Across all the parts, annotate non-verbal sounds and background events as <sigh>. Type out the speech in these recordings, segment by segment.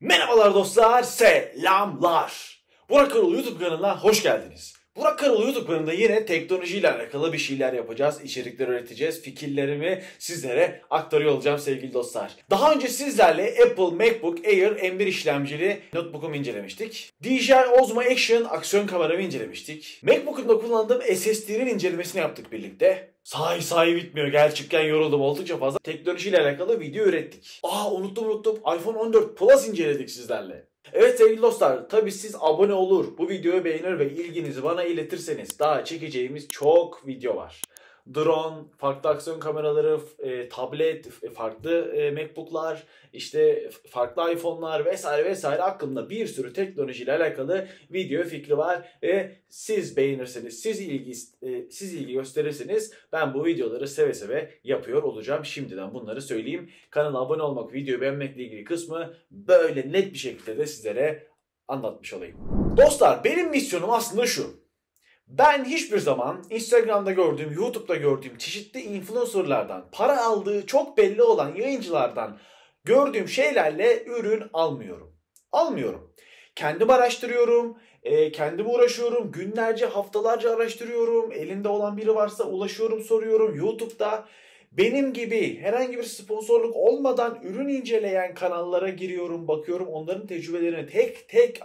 Merhabalar dostlar, selamlar. Burak Karol YouTube kanalına hoş geldiniz. Burak Karol YouTube kanalında yine teknolojiyle alakalı bir şeyler yapacağız, içerikler üreteceğiz, fikirlerimi sizlere aktarıyor olacağım sevgili dostlar. Daha önce sizlerle Apple MacBook Air M1 işlemcili notebook'umu incelemiştik. DJI Osmo Action aksiyon kameramı incelemiştik. MacBook'umda kullandığım SSD'nin incelemesini yaptık birlikte. Sahi sahi bitmiyor. Gerçekten yoruldum. Oldukça fazla teknolojiyle alakalı video ürettik. Aa unuttum unuttum. iPhone 14 Plus inceledik sizlerle. Evet sevgili dostlar tabi siz abone olur, bu videoyu beğenir ve ilginizi bana iletirseniz daha çekeceğimiz çok video var drone, farklı aksiyon kameraları, e, tablet, e, farklı e, MacBook'lar, işte farklı iPhone'lar vesaire vesaire aklımda bir sürü teknolojiyle alakalı video fikri var ve siz beğenirseniz, siz ilgi e, siz ilgi gösterirseniz ben bu videoları seve seve yapıyor olacağım. Şimdiden bunları söyleyeyim. Kanala abone olmak, videoyu beğenmekle ilgili kısmı böyle net bir şekilde de sizlere anlatmış olayım. Dostlar benim misyonum aslında şu. Ben hiçbir zaman Instagram'da gördüğüm, YouTube'da gördüğüm çeşitli influencerlardan, para aldığı çok belli olan yayıncılardan gördüğüm şeylerle ürün almıyorum. Almıyorum. Kendim araştırıyorum, e, kendim uğraşıyorum, günlerce, haftalarca araştırıyorum. Elinde olan biri varsa ulaşıyorum, soruyorum. YouTube'da benim gibi herhangi bir sponsorluk olmadan ürün inceleyen kanallara giriyorum, bakıyorum. Onların tecrübelerini tek tek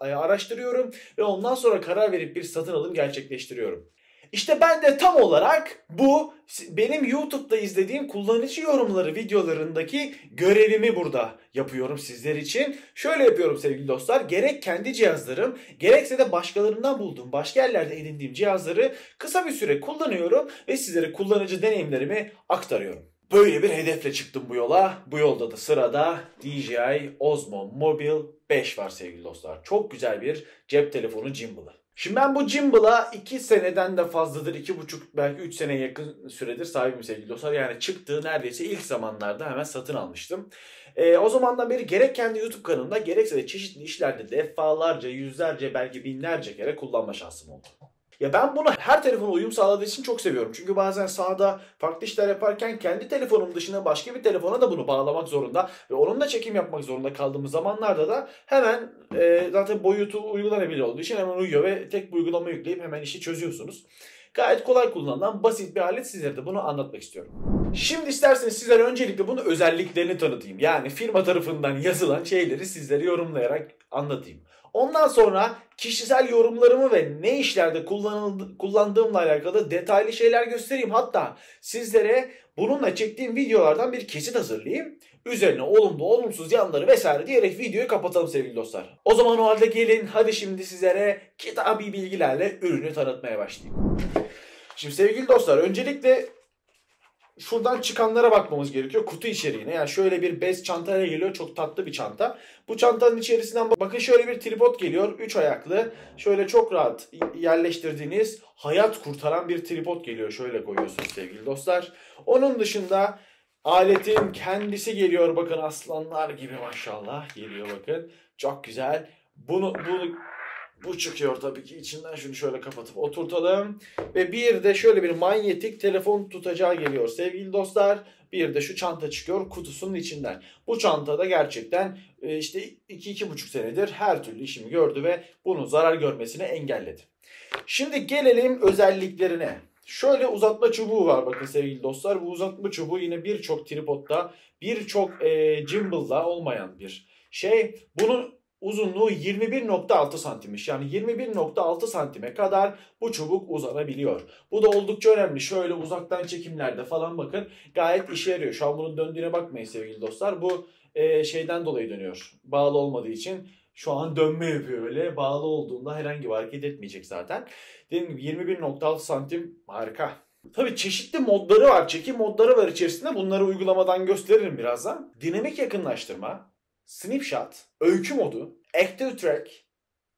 araştırıyorum ve ondan sonra karar verip bir satın alım gerçekleştiriyorum. İşte ben de tam olarak bu benim YouTube'da izlediğim kullanıcı yorumları videolarındaki görevimi burada yapıyorum sizler için. Şöyle yapıyorum sevgili dostlar. Gerek kendi cihazlarım gerekse de başkalarından bulduğum başka yerlerde edindiğim cihazları kısa bir süre kullanıyorum ve sizlere kullanıcı deneyimlerimi aktarıyorum. Böyle bir hedefle çıktım bu yola. Bu yolda da sırada DJI Osmo Mobile 5 var sevgili dostlar. Çok güzel bir cep telefonu gimbal'ı. Şimdi ben bu Gimbal'a 2 seneden de fazladır, 2,5 belki 3 seneye yakın süredir sahibim sevgili dostlar. Yani çıktığı neredeyse ilk zamanlarda hemen satın almıştım. E, o zamandan beri gerek kendi YouTube kanalımda gerekse de çeşitli işlerde defalarca, yüzlerce belki binlerce kere kullanma şansım oldu. Ya ben bunu her telefona uyum sağladığı için çok seviyorum. Çünkü bazen sahada farklı işler yaparken kendi telefonum dışında başka bir telefona da bunu bağlamak zorunda ve onunla çekim yapmak zorunda kaldığımız zamanlarda da hemen e, zaten boyutu uygulanabilir olduğu için hemen uyuyor ve tek bir uygulama yükleyip hemen işi çözüyorsunuz. Gayet kolay kullanılan basit bir alet sizlere de bunu anlatmak istiyorum. Şimdi isterseniz sizlere öncelikle bunu özelliklerini tanıtayım. Yani firma tarafından yazılan şeyleri sizlere yorumlayarak anlatayım. Ondan sonra kişisel yorumlarımı ve ne işlerde kullandığımla alakalı detaylı şeyler göstereyim. Hatta sizlere bununla çektiğim videolardan bir kesit hazırlayayım. Üzerine olumlu olumsuz yanları vesaire diyerek videoyu kapatalım sevgili dostlar. O zaman o halde gelin hadi şimdi sizlere kitabi bilgilerle ürünü tanıtmaya başlayayım. Şimdi sevgili dostlar öncelikle şuradan çıkanlara bakmamız gerekiyor. Kutu içeriğine. Yani şöyle bir bez çantayla geliyor. Çok tatlı bir çanta. Bu çantanın içerisinden bakın şöyle bir tripod geliyor. 3 ayaklı. Şöyle çok rahat yerleştirdiğiniz hayat kurtaran bir tripod geliyor. Şöyle koyuyorsunuz sevgili dostlar. Onun dışında aletin kendisi geliyor. Bakın aslanlar gibi maşallah geliyor bakın. Çok güzel. Bunu bunu bu çıkıyor tabii ki içinden şunu şöyle kapatıp oturtalım. Ve bir de şöyle bir manyetik telefon tutacağı geliyor sevgili dostlar. Bir de şu çanta çıkıyor kutusunun içinden. Bu çantada gerçekten e, işte 2-2,5 senedir her türlü işimi gördü ve bunun zarar görmesini engelledi. Şimdi gelelim özelliklerine. Şöyle uzatma çubuğu var bakın sevgili dostlar. Bu uzatma çubuğu yine birçok tripodda, birçok e, gimbal'da olmayan bir şey. Bunun uzunluğu 21.6 santimmiş. Yani 21.6 santime kadar bu çubuk uzanabiliyor. Bu da oldukça önemli. Şöyle uzaktan çekimlerde falan bakın gayet işe yarıyor. Şu an bunun döndüğüne bakmayın sevgili dostlar. Bu e, şeyden dolayı dönüyor. Bağlı olmadığı için şu an dönme yapıyor öyle. Bağlı olduğunda herhangi bir hareket etmeyecek zaten. Dediğim gibi 21.6 santim harika. Tabii çeşitli modları var. Çekim modları var içerisinde. Bunları uygulamadan gösteririm birazdan. Dinamik yakınlaştırma, Snapshot, öykü modu, Active Track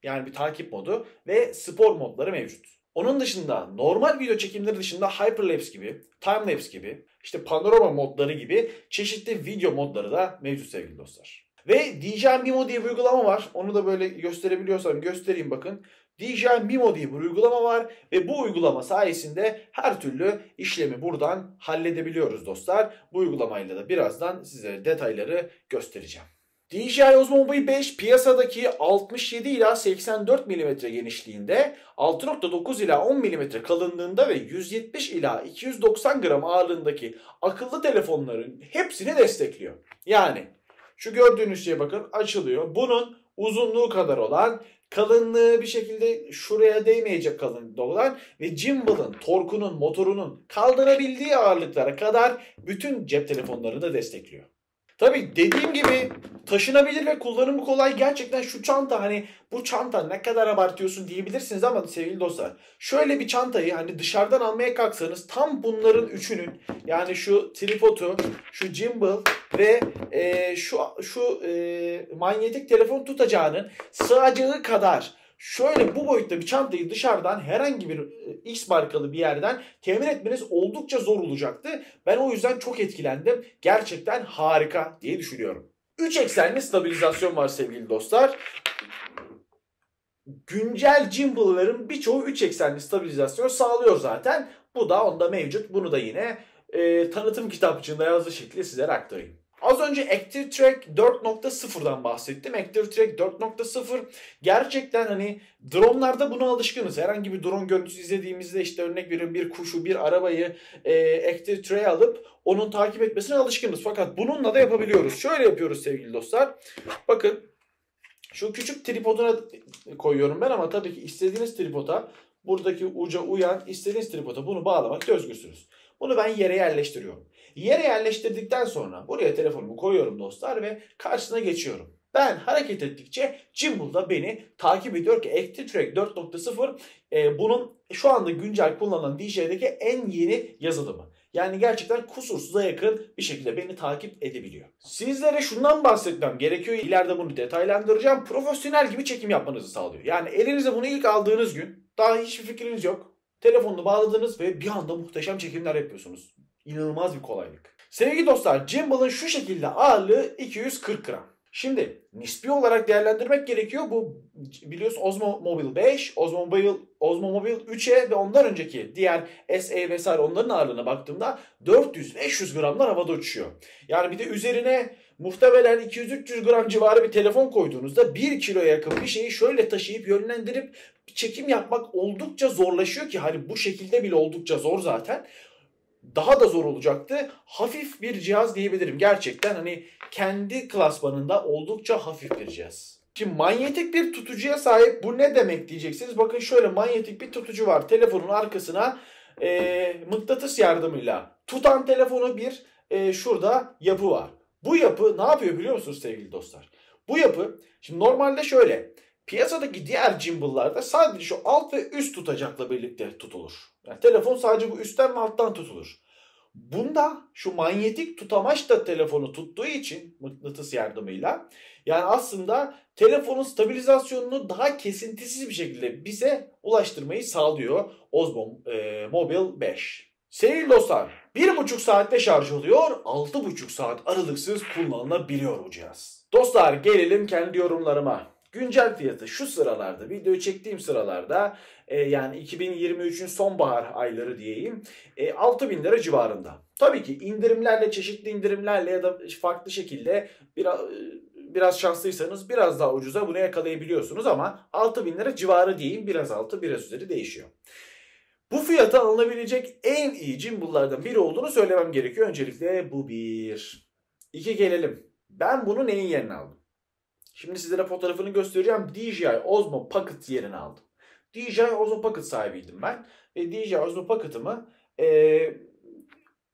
yani bir takip modu ve spor modları mevcut. Onun dışında normal video çekimleri dışında Hyperlapse gibi, Timelapse gibi, işte panorama modları gibi çeşitli video modları da mevcut sevgili dostlar. Ve DJI Mimo diye bir uygulama var. Onu da böyle gösterebiliyorsam göstereyim bakın. DJI Mimo diye bir uygulama var ve bu uygulama sayesinde her türlü işlemi buradan halledebiliyoruz dostlar. Bu uygulamayla da birazdan size detayları göstereceğim. DJI Osmo Mobile 5 piyasadaki 67 ila 84 mm genişliğinde, 6.9 ila 10 mm kalınlığında ve 170 ila 290 gram ağırlığındaki akıllı telefonların hepsini destekliyor. Yani şu gördüğünüz şeye bakın açılıyor. Bunun uzunluğu kadar olan kalınlığı bir şekilde şuraya değmeyecek kalınlıkta olan ve gimbal'ın, torkunun, motorunun kaldırabildiği ağırlıklara kadar bütün cep telefonlarını da destekliyor. Tabi dediğim gibi taşınabilir ve kullanımı kolay. Gerçekten şu çanta hani bu çanta ne kadar abartıyorsun diyebilirsiniz ama sevgili dostlar şöyle bir çantayı hani dışarıdan almaya kalksanız tam bunların üçünün yani şu tripodu, şu gimbal ve e, şu şu e, manyetik telefon tutacağının sığacağı kadar şöyle bu boyutta bir çantayı dışarıdan herhangi bir e, X markalı bir yerden temin etmeniz oldukça zor olacaktı. Ben o yüzden çok etkilendim. Gerçekten harika diye düşünüyorum. 3 eksenli stabilizasyon var sevgili dostlar. Güncel gimbal'ların birçoğu 3 eksenli stabilizasyon sağlıyor zaten. Bu da onda mevcut. Bunu da yine e, tanıtım kitapçığında yazdığı şekilde sizlere aktarayım. Az önce Active Track 4.0'dan bahsettim. Active Track 4.0 gerçekten hani dronlarda buna alışkınız. Herhangi bir drone görüntüsü izlediğimizde işte örnek veriyorum bir kuşu, bir arabayı e, Active Track'e alıp onun takip etmesine alışkınız. Fakat bununla da yapabiliyoruz. Şöyle yapıyoruz sevgili dostlar. Bakın şu küçük tripoduna koyuyorum ben ama tabii ki istediğiniz tripoda buradaki uca uyan istediğiniz tripoda bunu bağlamakta özgürsünüz. Bunu ben yere yerleştiriyorum. Yere yerleştirdikten sonra buraya telefonumu koyuyorum dostlar ve karşısına geçiyorum. Ben hareket ettikçe gimbal da beni takip ediyor ki Active Track 4.0 e, bunun şu anda güncel kullanılan DJ'deki en yeni yazılımı. Yani gerçekten kusursuza yakın bir şekilde beni takip edebiliyor. Sizlere şundan bahsetmem gerekiyor. İleride bunu detaylandıracağım. Profesyonel gibi çekim yapmanızı sağlıyor. Yani elinize bunu ilk aldığınız gün daha hiçbir fikriniz yok. Telefonunu bağladınız ve bir anda muhteşem çekimler yapıyorsunuz. İnanılmaz bir kolaylık. Sevgili dostlar gimbal'ın şu şekilde ağırlığı 240 gram. Şimdi nispi olarak değerlendirmek gerekiyor. Bu biliyorsun Osmo Mobile 5, Osmo Mobile, Osmo Mobile 3'e ve ondan önceki diğer SE vesaire onların ağırlığına baktığımda 400-500 gramlar havada uçuyor. Yani bir de üzerine muhtemelen 200-300 gram civarı bir telefon koyduğunuzda 1 kiloya yakın bir şeyi şöyle taşıyıp yönlendirip çekim yapmak oldukça zorlaşıyor ki hani bu şekilde bile oldukça zor zaten daha da zor olacaktı. Hafif bir cihaz diyebilirim. Gerçekten hani kendi klasmanında oldukça hafif bir cihaz. Şimdi manyetik bir tutucuya sahip bu ne demek diyeceksiniz. Bakın şöyle manyetik bir tutucu var. Telefonun arkasına e, mıknatıs yardımıyla tutan telefonu bir e, şurada yapı var. Bu yapı ne yapıyor biliyor musunuz sevgili dostlar? Bu yapı şimdi normalde şöyle piyasadaki diğer gimbal'larda sadece şu alt ve üst tutacakla birlikte tutulur. Yani telefon sadece bu üstten ve alttan tutulur. Bunda şu manyetik tutamaç da telefonu tuttuğu için mıknatıs yardımıyla yani aslında telefonun stabilizasyonunu daha kesintisiz bir şekilde bize ulaştırmayı sağlıyor Osmo e, Mobile 5. Sevgili dostlar 1,5 saatte şarj oluyor 6,5 saat aralıksız kullanılabiliyor bu cihaz. Dostlar gelelim kendi yorumlarıma. Güncel fiyatı şu sıralarda, video çektiğim sıralarda e, yani 2023'ün sonbahar ayları diyeyim e, 6000 lira civarında. Tabii ki indirimlerle, çeşitli indirimlerle ya da farklı şekilde biraz biraz şanslıysanız biraz daha ucuza bunu yakalayabiliyorsunuz ama 6000 lira civarı diyeyim biraz altı biraz üzeri değişiyor. Bu fiyata alınabilecek en iyi cimballardan biri olduğunu söylemem gerekiyor. Öncelikle bu bir. İki gelelim. Ben bunu neyin yerine aldım? Şimdi sizlere fotoğrafını göstereceğim. DJI Osmo Pocket yerini aldım. DJI Osmo Pocket sahibiydim ben. Ve DJI Osmo Pocket'ımı e,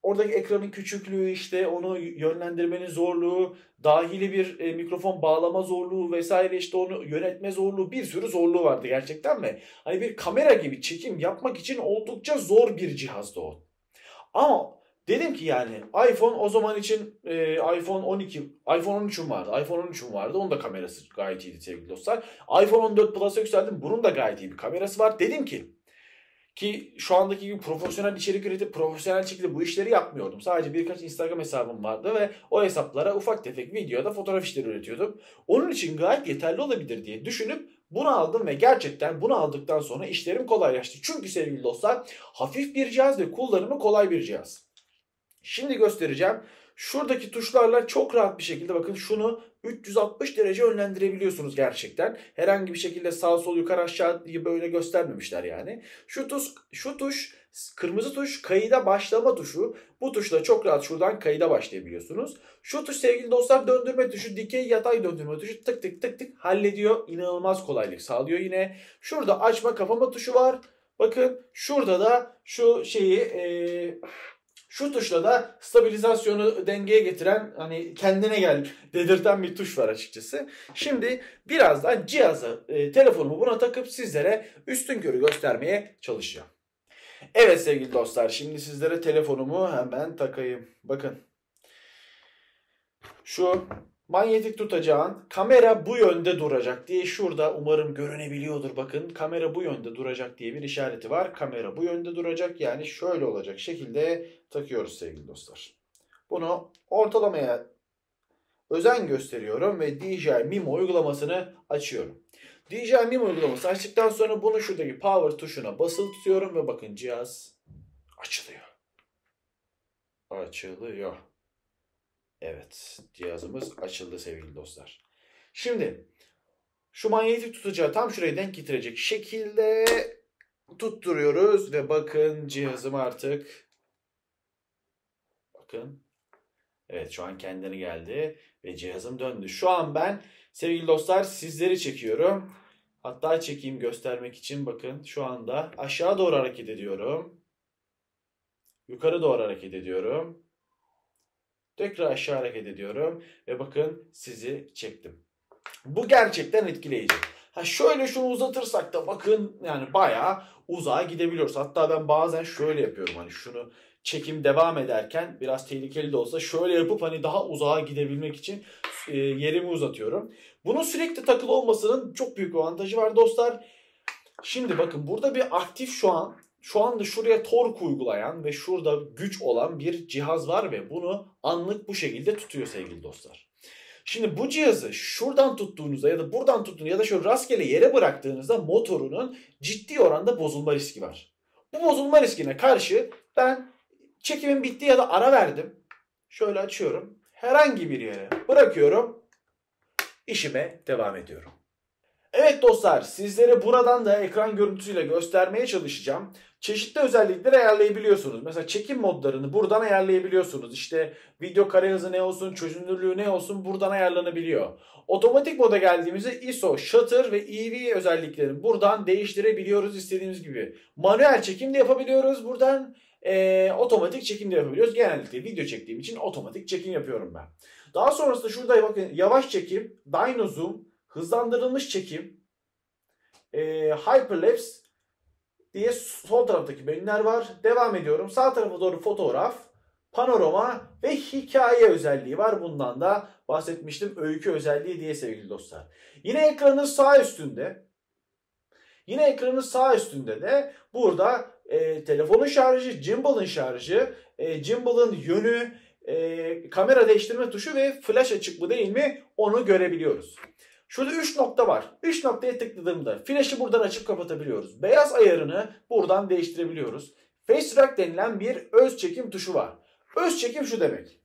oradaki ekranın küçüklüğü işte onu yönlendirmenin zorluğu, dahili bir e, mikrofon bağlama zorluğu vesaire işte onu yönetme zorluğu bir sürü zorluğu vardı gerçekten mi? Hani bir kamera gibi çekim yapmak için oldukça zor bir cihazdı o. Ama Dedim ki yani iPhone o zaman için e, iPhone 12, iPhone 13'üm vardı. iPhone 13'üm vardı. Onun da kamerası gayet iyiydi sevgili dostlar. iPhone 14 Plus'a yükseldim. Bunun da gayet iyi bir kamerası var. Dedim ki ki şu andaki gibi profesyonel içerik üretip profesyonel şekilde bu işleri yapmıyordum. Sadece birkaç Instagram hesabım vardı ve o hesaplara ufak tefek videoda fotoğraf işleri üretiyordum. Onun için gayet yeterli olabilir diye düşünüp bunu aldım ve gerçekten bunu aldıktan sonra işlerim kolaylaştı. Çünkü sevgili dostlar hafif bir cihaz ve kullanımı kolay bir cihaz. Şimdi göstereceğim. Şuradaki tuşlarla çok rahat bir şekilde bakın şunu 360 derece yönlendirebiliyorsunuz gerçekten. Herhangi bir şekilde sağ sol yukarı aşağı diye böyle göstermemişler yani. Şu tuş, şu tuş kırmızı tuş kayıda başlama tuşu. Bu tuşla çok rahat şuradan kayıda başlayabiliyorsunuz. Şu tuş sevgili dostlar döndürme tuşu, dikey yatay döndürme tuşu tık tık tık tık hallediyor. İnanılmaz kolaylık sağlıyor yine. Şurada açma kapama tuşu var. Bakın şurada da şu şeyi e, şu tuşla da stabilizasyonu dengeye getiren hani kendine gel dedirten bir tuş var açıkçası. Şimdi birazdan cihazı e, telefonumu buna takıp sizlere üstün körü göstermeye çalışacağım. Evet sevgili dostlar şimdi sizlere telefonumu hemen takayım. Bakın şu manyetik tutacağın kamera bu yönde duracak diye şurada umarım görünebiliyordur bakın kamera bu yönde duracak diye bir işareti var. Kamera bu yönde duracak yani şöyle olacak şekilde takıyoruz sevgili dostlar. Bunu ortalamaya özen gösteriyorum ve DJI Mimo uygulamasını açıyorum. DJI Mimo uygulaması açtıktan sonra bunu şuradaki power tuşuna basılı tutuyorum ve bakın cihaz açılıyor. Açılıyor. Evet cihazımız açıldı sevgili dostlar. Şimdi şu manyetik tutacağı tam şuraya denk getirecek şekilde tutturuyoruz ve bakın cihazım artık bakın evet şu an kendine geldi ve cihazım döndü. Şu an ben sevgili dostlar sizleri çekiyorum. Hatta çekeyim göstermek için bakın şu anda aşağı doğru hareket ediyorum. Yukarı doğru hareket ediyorum. Tekrar aşağı hareket ediyorum ve bakın sizi çektim. Bu gerçekten etkileyici. Ha şöyle şunu uzatırsak da bakın yani bayağı uzağa gidebiliyoruz. Hatta ben bazen şöyle yapıyorum hani şunu çekim devam ederken biraz tehlikeli de olsa şöyle yapıp hani daha uzağa gidebilmek için e, yerimi uzatıyorum. Bunun sürekli takılı olmasının çok büyük avantajı var dostlar. Şimdi bakın burada bir aktif şu an şu anda şuraya tork uygulayan ve şurada güç olan bir cihaz var ve bunu anlık bu şekilde tutuyor sevgili dostlar. Şimdi bu cihazı şuradan tuttuğunuzda ya da buradan tuttuğunuzda ya da şöyle rastgele yere bıraktığınızda motorunun ciddi oranda bozulma riski var. Bu bozulma riskine karşı ben çekimin bitti ya da ara verdim. Şöyle açıyorum. Herhangi bir yere bırakıyorum. İşime devam ediyorum. Evet dostlar sizlere buradan da ekran görüntüsüyle göstermeye çalışacağım. Çeşitli özellikleri ayarlayabiliyorsunuz. Mesela çekim modlarını buradan ayarlayabiliyorsunuz. İşte video kare hızı ne olsun, çözünürlüğü ne olsun buradan ayarlanabiliyor. Otomatik moda geldiğimizde ISO, shutter ve EV özelliklerini buradan değiştirebiliyoruz istediğimiz gibi. Manuel çekim de yapabiliyoruz buradan. E, otomatik çekim de yapabiliyoruz. Genellikle video çektiğim için otomatik çekim yapıyorum ben. Daha sonrasında şurada bakın yavaş çekim, dyno zoom, hızlandırılmış çekim, e, hyperlapse diye sol taraftaki menüler var. Devam ediyorum. Sağ tarafa doğru fotoğraf, panorama ve hikaye özelliği var. Bundan da bahsetmiştim. Öykü özelliği diye sevgili dostlar. Yine ekranın sağ üstünde Yine ekranın sağ üstünde de burada e, telefonun şarjı, gimbal'ın şarjı, e, gimbal'ın yönü, e, kamera değiştirme tuşu ve flash açık mı değil mi onu görebiliyoruz. Şurada 3 nokta var. 3 noktaya tıkladığımda flash'ı buradan açıp kapatabiliyoruz. Beyaz ayarını buradan değiştirebiliyoruz. Face Lock denilen bir öz çekim tuşu var. Öz çekim şu demek.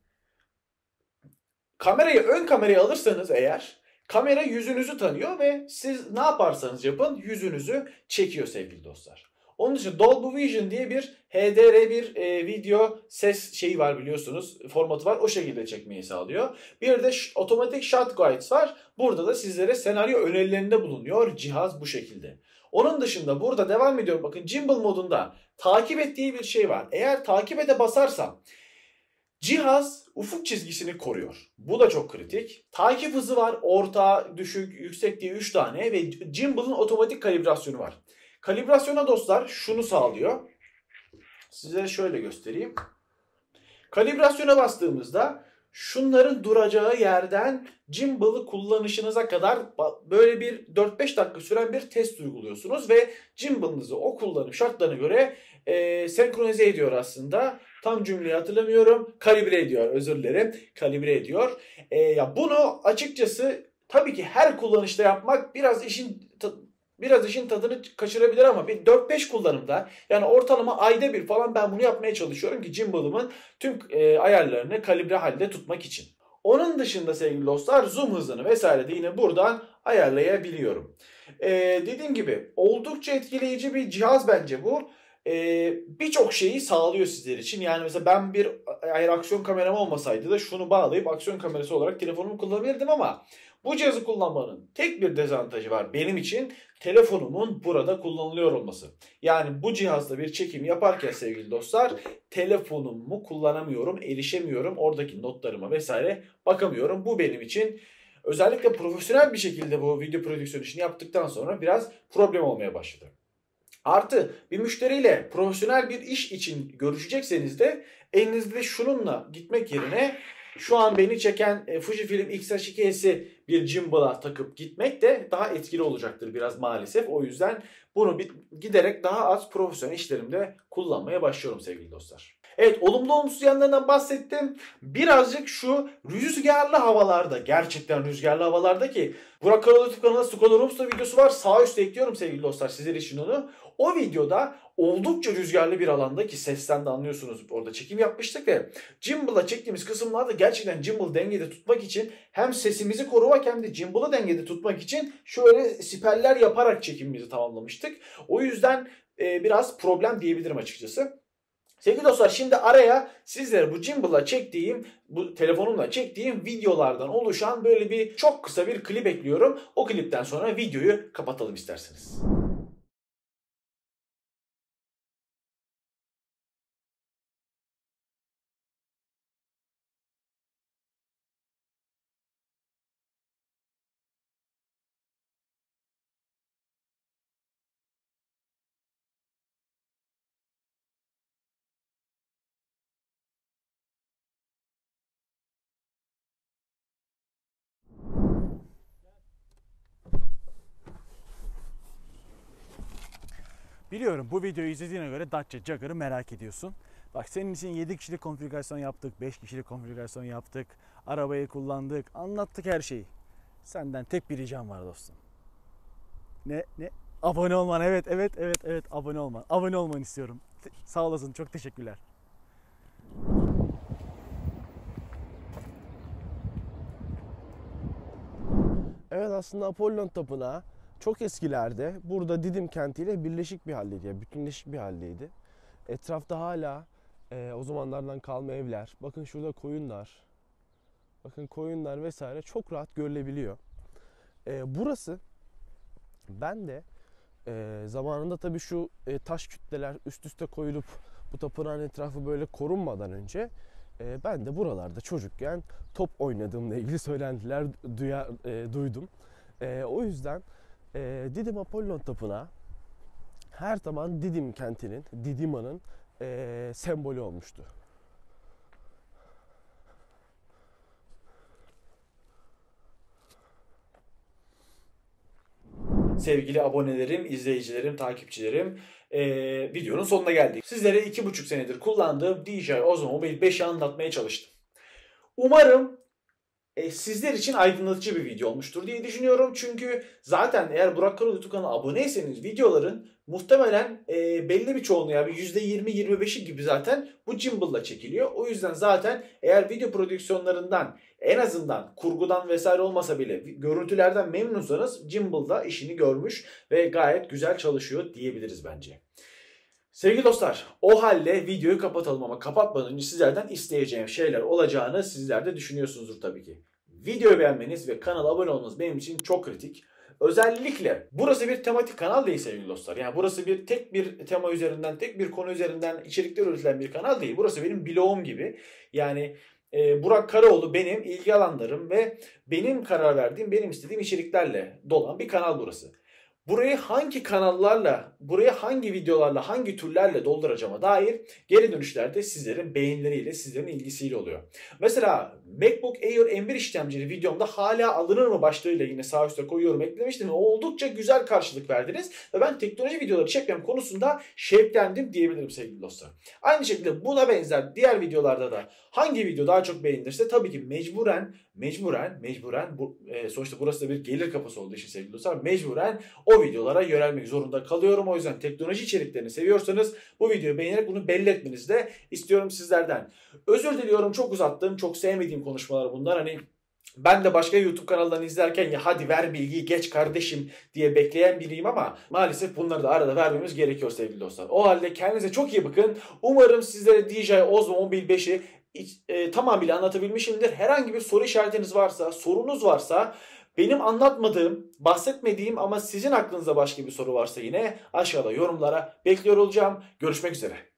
Kamerayı ön kameraya alırsanız eğer kamera yüzünüzü tanıyor ve siz ne yaparsanız yapın yüzünüzü çekiyor sevgili dostlar. Onun için Dolby Vision diye bir HDR bir e, video ses şeyi var biliyorsunuz. Formatı var. O şekilde çekmeyi sağlıyor. Bir de otomatik shot guides var. Burada da sizlere senaryo önerilerinde bulunuyor cihaz bu şekilde. Onun dışında burada devam ediyorum. Bakın gimbal modunda takip ettiği bir şey var. Eğer takip ede basarsam Cihaz ufuk çizgisini koruyor. Bu da çok kritik. Takip hızı var. Orta, düşük, yüksek diye 3 tane ve gimbal'ın otomatik kalibrasyonu var. Kalibrasyona dostlar şunu sağlıyor. Size şöyle göstereyim. Kalibrasyona bastığımızda şunların duracağı yerden gimbal'ı kullanışınıza kadar böyle bir 4-5 dakika süren bir test uyguluyorsunuz ve gimbal'ınızı o kullanım şartlarına göre e, senkronize ediyor aslında. Tam cümleyi hatırlamıyorum. Kalibre ediyor özür dilerim. Kalibre ediyor. E, ya bunu açıkçası tabii ki her kullanışta yapmak biraz işin biraz işin tadını kaçırabilir ama bir 4-5 kullanımda yani ortalama ayda bir falan ben bunu yapmaya çalışıyorum ki gimbal'ımın tüm e, ayarlarını kalibre halde tutmak için. Onun dışında sevgili dostlar zoom hızını vesaire de yine buradan ayarlayabiliyorum. Ee, dediğim gibi oldukça etkileyici bir cihaz bence bu. Ee, Birçok şeyi sağlıyor sizler için. Yani mesela ben bir eğer aksiyon kameram olmasaydı da şunu bağlayıp aksiyon kamerası olarak telefonumu kullanabilirdim ama bu cihazı kullanmanın tek bir dezavantajı var benim için telefonumun burada kullanılıyor olması. Yani bu cihazda bir çekim yaparken sevgili dostlar telefonumu kullanamıyorum, erişemiyorum. Oradaki notlarıma vesaire bakamıyorum. Bu benim için özellikle profesyonel bir şekilde bu video prodüksiyon işini yaptıktan sonra biraz problem olmaya başladı. Artı bir müşteriyle profesyonel bir iş için görüşecekseniz de elinizde şununla gitmek yerine şu an beni çeken e, Fujifilm X-H2'si bir gimbal'a takıp gitmek de daha etkili olacaktır biraz maalesef. O yüzden bunu giderek daha az profesyonel işlerimde kullanmaya başlıyorum sevgili dostlar. Evet olumlu olumsuz yanlarından bahsettim. Birazcık şu rüzgarlı havalarda gerçekten rüzgarlı havalarda ki Burak Karal YouTube kanalında Skolar Rums'ta videosu var. Sağ üstte ekliyorum sevgili dostlar sizler için onu. O videoda oldukça rüzgarlı bir alanda ki sesten de anlıyorsunuz orada çekim yapmıştık ve gimbal'la çektiğimiz kısımlarda gerçekten gimbal dengede tutmak için hem sesimizi korumak hem de gimbal'ı dengede tutmak için şöyle siperler yaparak çekimimizi tamamlamıştık. O yüzden e, biraz problem diyebilirim açıkçası. Sevgili dostlar şimdi araya sizlere bu gimbal'la çektiğim, bu telefonumla çektiğim videolardan oluşan böyle bir çok kısa bir klip ekliyorum. O klipten sonra videoyu kapatalım isterseniz. Biliyorum bu videoyu izlediğine göre Dacia Jagger'ı merak ediyorsun. Bak senin için 7 kişilik konfigürasyon yaptık, 5 kişilik konfigürasyon yaptık. Arabayı kullandık, anlattık her şeyi. Senden tek bir ricam var dostum. Ne ne? Abone olman evet evet evet evet abone olman. Abone olmanı istiyorum. Sağ olasın çok teşekkürler. Evet aslında Apollon Tapınağı çok eskilerde burada Didim kentiyle birleşik bir haldeydi. Yani bütünleşik bir haldeydi. Etrafta hala e, o zamanlardan kalma evler. Bakın şurada koyunlar. Bakın koyunlar vesaire çok rahat görülebiliyor. E, burası ben de e, zamanında tabii şu e, taş kütleler üst üste koyulup bu tapınağın etrafı böyle korunmadan önce e, ben de buralarda çocukken top oynadığımla ilgili <laughs> söylentiler duyar, e, duydum. E, o yüzden e, Didim Apollon Tapınağı her zaman Didim kentinin, Didima'nın e, sembolü olmuştu. Sevgili abonelerim, izleyicilerim, takipçilerim e, videonun sonuna geldik. Sizlere 2,5 senedir kullandığım DJI Osmo Mobile 5'i anlatmaya çalıştım. Umarım e, sizler için aydınlatıcı bir video olmuştur diye düşünüyorum. Çünkü zaten eğer Burak Kara YouTube kanalına aboneyseniz videoların muhtemelen e, belli bir çoğunluğu yani %20-25'i gibi zaten bu gimbal'la çekiliyor. O yüzden zaten eğer video prodüksiyonlarından en azından kurgudan vesaire olmasa bile görüntülerden memnunsanız gimbal'da işini görmüş ve gayet güzel çalışıyor diyebiliriz bence. Sevgili dostlar o halde videoyu kapatalım ama kapatmadan önce sizlerden isteyeceğim şeyler olacağını sizler de düşünüyorsunuzdur tabii ki. Videoyu beğenmeniz ve kanala abone olmanız benim için çok kritik. Özellikle burası bir tematik kanal değil sevgili dostlar. Yani burası bir tek bir tema üzerinden, tek bir konu üzerinden içerikler üretilen bir kanal değil. Burası benim blogum gibi. Yani e, Burak Karaoğlu benim ilgi alanlarım ve benim karar verdiğim, benim istediğim içeriklerle dolan bir kanal burası. Burayı hangi kanallarla, buraya hangi videolarla, hangi türlerle dolduracağıma dair geri dönüşlerde sizlerin beğenileriyle, sizlerin ilgisiyle oluyor. Mesela MacBook Air M1 işlemcili videomda hala alınır mı başlığıyla yine sağ üstte koyuyorum eklemiştim. Oldukça güzel karşılık verdiniz ve ben teknoloji videoları çekmem konusunda şevklendim diyebilirim sevgili dostlar. Aynı şekilde buna benzer diğer videolarda da hangi video daha çok beğenilirse tabii ki mecburen, mecburen, mecburen bu, e, sonuçta burası da bir gelir kapısı olduğu için sevgili dostlar mecburen o o videolara yönelmek zorunda kalıyorum. O yüzden teknoloji içeriklerini seviyorsanız bu videoyu beğenerek bunu belli etmenizi de istiyorum sizlerden. Özür diliyorum çok uzattım. Çok sevmediğim konuşmalar bunlar. Hani ben de başka YouTube kanallarını izlerken ya hadi ver bilgiyi geç kardeşim diye bekleyen biriyim ama maalesef bunları da arada vermemiz gerekiyor sevgili dostlar. O halde kendinize çok iyi bakın. Umarım sizlere DJI Osmo Mobile 5'i e, tamamıyla anlatabilmişimdir. Herhangi bir soru işaretiniz varsa, sorunuz varsa benim anlatmadığım, bahsetmediğim ama sizin aklınızda başka bir soru varsa yine aşağıda yorumlara bekliyor olacağım. Görüşmek üzere.